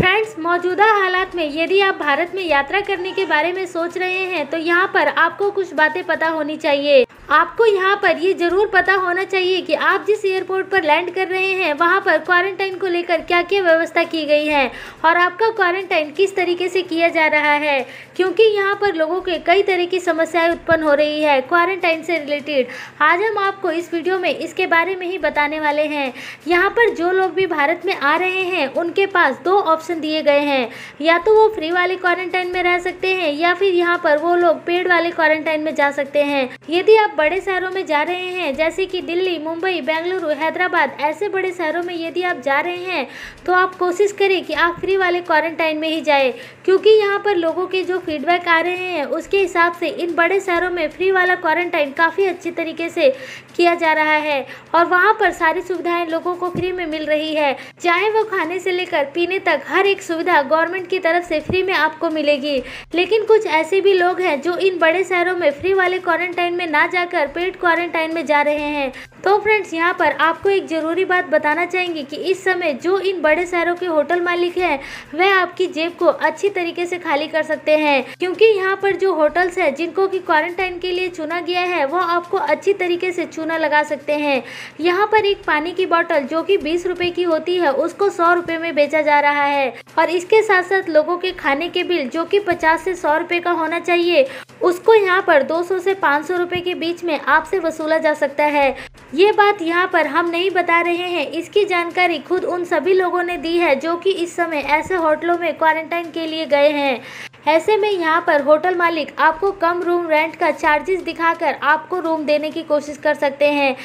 Friends मौजूदा हालात में यदि आप भारत में यात्रा करने के बारे में सोच रहे हैं तो यहाँ पर आपको कुछ बातें पता होनी चाहिए। आपको यहाँ पर ये ज़रूर पता होना चाहिए कि आप जिस एयरपोर्ट पर लैंड कर रहे हैं, वहाँ पर क्वारंटाइन को लेकर क्या क्या व्यवस्था की गई है और आपका क्वारंटाइन किस तरीके से किया जा रहा है? क्योंकि यहाँ पर लोगों के कई तरह की समस्याएँ उत्पन्न हो रही है क्वारंटाइन से रिलेटेड आज हम आपको इस वीडियो में इसके बारे में ही बताने वाले हैं। यहाँ पर जो लोग भी भारत में आ रहे हैं, उनके पास दो ऑप्शन दिए गए हैं। या तो वो फ्री वाले क्वारंटाइन में रह सकते हैं, या फिर यहाँ पर वो लोग पेड वाले क्वारंटाइन में जा सकते हैं। यदि आप बड़े शहरों में जा रहे हैं, जैसे कि दिल्ली, मुंबई, बेंगलुरु, हैदराबाद, ऐसे बड़े शहरों में यदि आप जा रहे हैं तो आप कोशिश करें कि आप फ्री वाले क्वारंटाइन में ही जाए, क्योंकि यहाँ पर लोगों के जो फीडबैक आ रहे हैं, उसके हिसाब से इन बड़े शहरों में फ्री वाला क्वारंटाइन काफ़ी अच्छी तरीके से किया जा रहा है और वहाँ पर सारी सुविधाएँ लोगों को फ्री में मिल रही है। चाहे वो खाने से लेकर पीने तक हर एक सुविधा गवर्नमेंट की तरफ़ से फ्री में आपको मिलेगी, लेकिन कुछ ऐसे भी लोग हैं जो इन बड़े शहरों में फ्री वाले क्वारंटाइन में ना जाकर पेड क्वारंटाइन में जा रहे हैं। तो फ्रेंड्स, यहाँ पर आपको एक ज़रूरी बात बताना चाहेंगे कि इस समय जो इन बड़े शहरों के होटल मालिक हैं, वह आपकी जेब को अच्छी तरीके से खाली कर सकते हैं। क्योंकि यहाँ पर जो होटल्स हैं, जिनको की क्वारंटाइन के लिए चुना गया है, वो आपको अच्छी तरीके से चूना लगा सकते हैं। यहाँ पर एक पानी की बॉटल जो कि बीस रुपए की होती है, उसको सौ रुपए में बेचा जा रहा है। और इसके साथ साथ लोगों के खाने के बिल जो कि पचास से सौ रुपए का होना चाहिए उसको यहाँ पर 200 से 500 रुपए के बीच में आपसे वसूला जा सकता है। ये बात यहाँ पर हम नहीं बता रहे हैं। इसकी जानकारी खुद उन सभी लोगों ने दी है जो कि इस समय ऐसे होटलों में क्वारंटाइन के लिए गए हैं। ऐसे में यहाँ पर होटल मालिक आपको कम रूम रेंट का चार्जेस दिखाकर आपको रूम देने की कोशिश कर सकते हैं।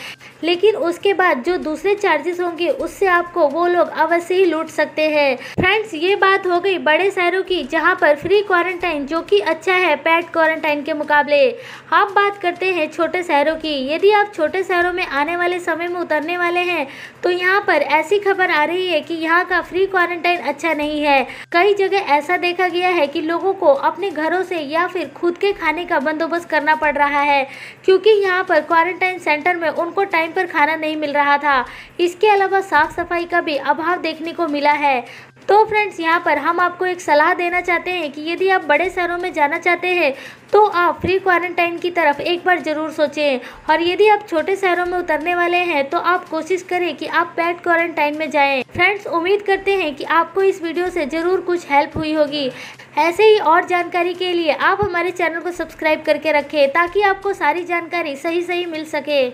लेकिन उसके बाद जो दूसरे चार्जेस होंगे, उससे आपको वो लोग अवश्य ही लूट सकते हैं। फ्रेंड्स ये बात हो गई बड़े शहरों की, जहाँ पर फ्री क्वारंटाइन जो कि अच्छा है पैड क्वारंटाइन के मुकाबले। आप बात करते हैं छोटे शहरों की। यदि आप छोटे शहरों में आने वाले समय में उतरने वाले हैं तो यहाँ पर ऐसी खबर आ रही है कि यहाँ का फ्री क्वारंटाइन अच्छा नहीं है। कई जगह ऐसा देखा गया है कि लोगों को अपने घरों से या फिर खुद के खाने का बंदोबस्त करना पड़ रहा है, क्योंकि यहाँ पर क्वारंटाइन सेंटर में उनको टाइम पर खाना नहीं मिल रहा था। इसके अलावा साफ़ सफ़ाई का भी अभाव देखने को मिला है। तो फ्रेंड्स, यहाँ पर हम आपको एक सलाह देना चाहते हैं कि यदि आप बड़े शहरों में जाना चाहते हैं तो आप फ्री क्वारंटाइन की तरफ़ एक बार ज़रूर सोचें। और यदि आप छोटे शहरों में उतरने वाले हैं तो आप कोशिश करें कि आप पैड क्वारंटाइन में जाएँ। फ्रेंड्स, उम्मीद करते हैं कि आपको इस वीडियो से ज़रूर कुछ हेल्प हुई होगी। ऐसे ही और जानकारी के लिए आप हमारे चैनल को सब्सक्राइब करके रखें, ताकि आपको सारी जानकारी सही सही मिल सके।